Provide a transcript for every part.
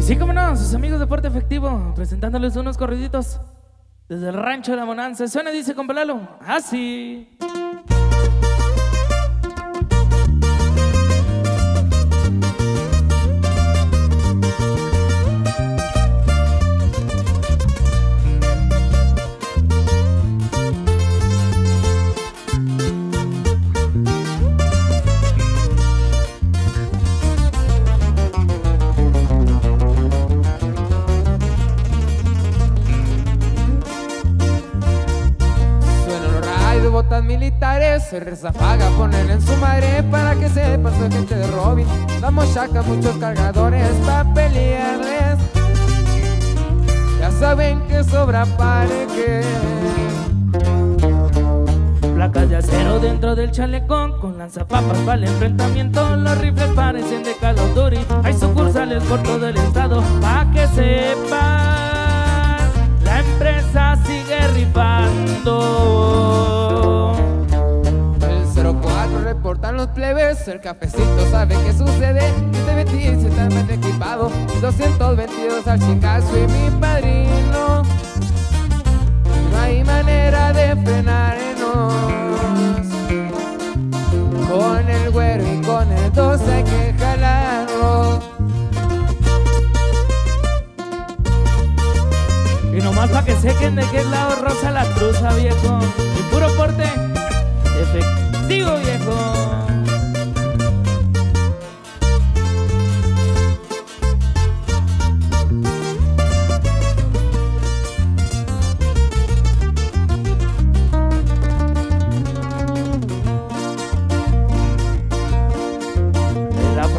Y sí, como no, sus amigos de Deporte Efectivo, presentándoles unos corriditos desde el rancho de la Monanza. Suena, dice con Lalo, así. Suenan militares, se rezafaga, ponen en su madre para que sepa su gente de Robin. Damos chaca muchos cargadores para pelearles. Ya saben que sobra que Placas de acero dentro del chalecón Con lanzapapas para el enfrentamiento Los rifles parecen de Call Hay sucursales por todo el estado Pa' los plebes, el cafecito sabe qué sucede. Este 26 está bien equipado, 222 al chingazo y mi padrino. No hay manera de frenarnos. Con el güero y con el 12 hay que jalarlo. Y nomás pa' que sequen de qué lado rosa la truza, viejo Y puro porte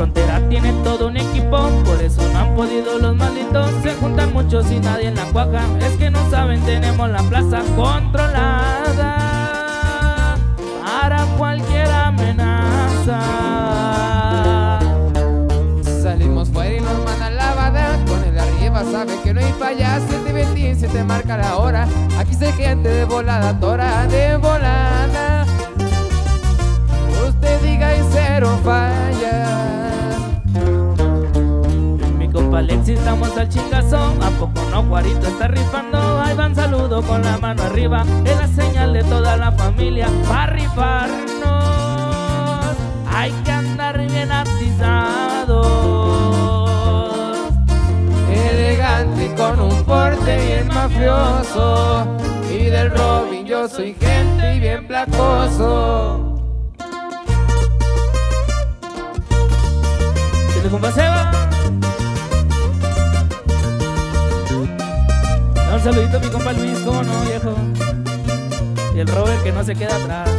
frontera tiene todo un equipo, por eso no han podido los malditos. Se juntan muchos y nadie en la cuaja. Es que no saben, tenemos la plaza controlada para cualquier amenaza. Salimos fuera y nos mandan la banda Con el arriba sabe que no hay falla 720 se te marca la hora Aquí se gente de volada, tora Alexis, estamos al chingazo. ¿A poco no, Juarito está rifando? Ahí van saludo con la mano arriba. Es la señal de toda la familia. para rifarnos. Hay que andar bien atizados. Elegante con un porte bien mafioso Y del Robin yo soy gente y bien placoso ¿Qué te compa Saludito a mi compa Luis, cómo no, viejo. Y el Robert que no se queda atrás.